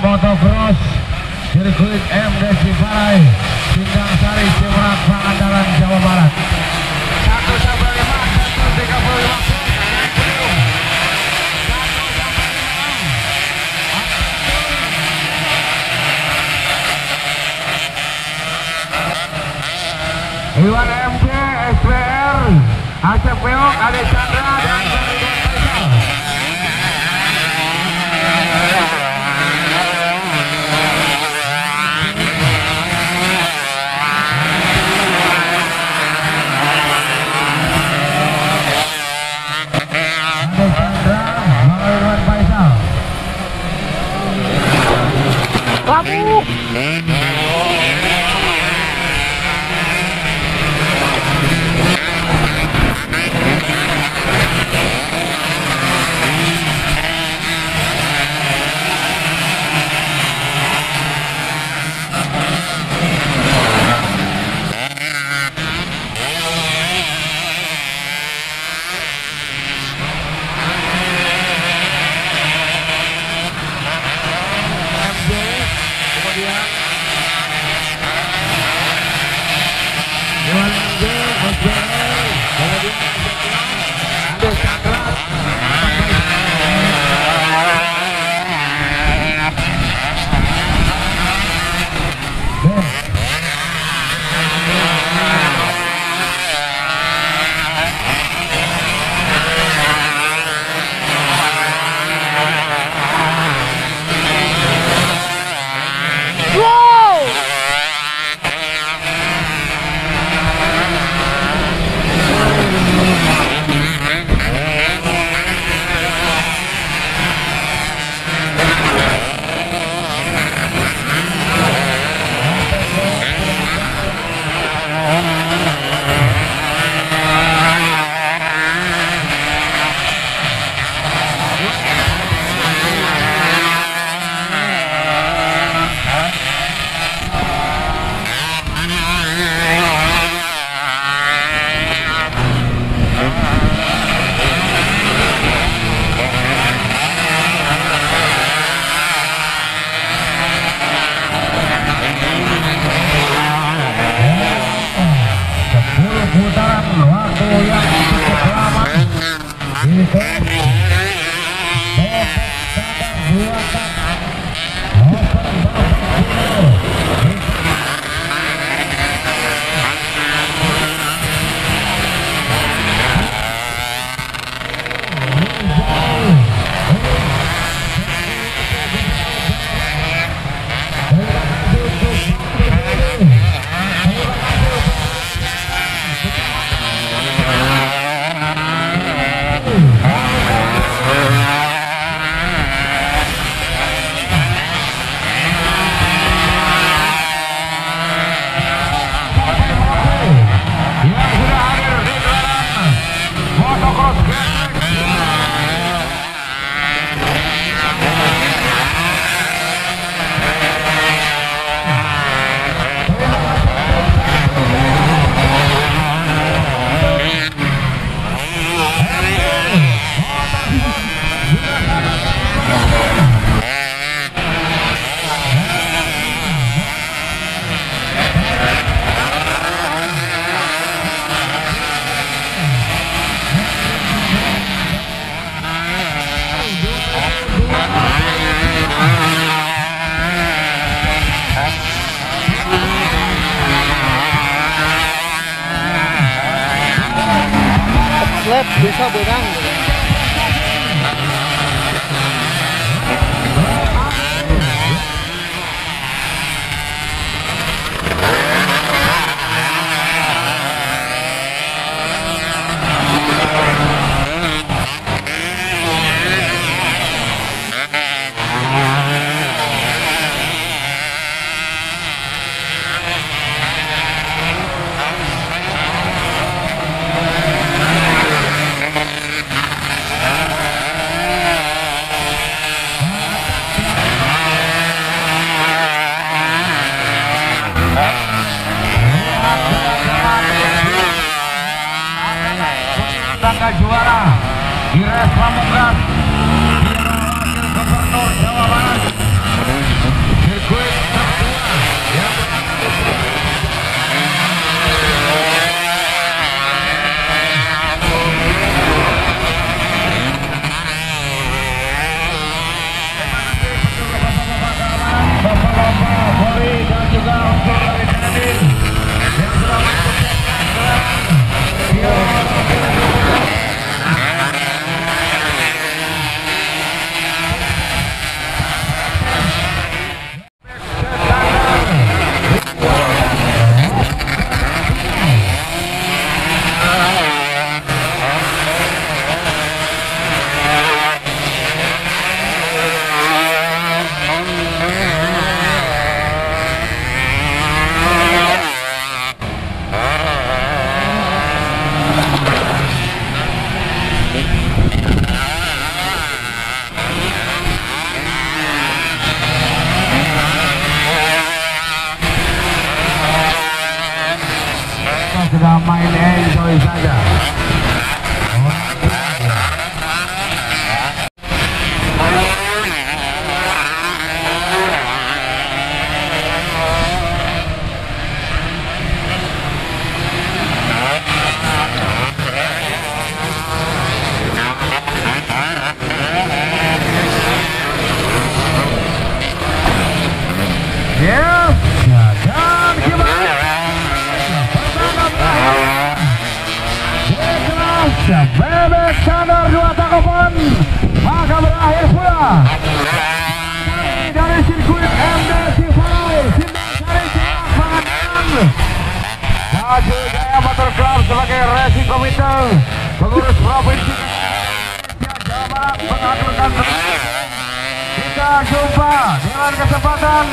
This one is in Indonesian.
Motocross Sirkuit MD Ciparai Sindang Sari Cimerak Pangandaran Jawa Barat. Iwan MJ, SPR, Asep Peok, Ade Chandra, dan Vamos! lép phía sau Pamungkas Wakil Gubernur Jawa Barat Yeah! Bebek standar dua tangkapan maka berakhir pula. Dari sirkuit MDC Sari Cimak Pangandaran Maju Jaya Motor Club sebagai racing komite pengurus provinsi Jawa Barat mengaturkan kita jumpa dengan kesempatan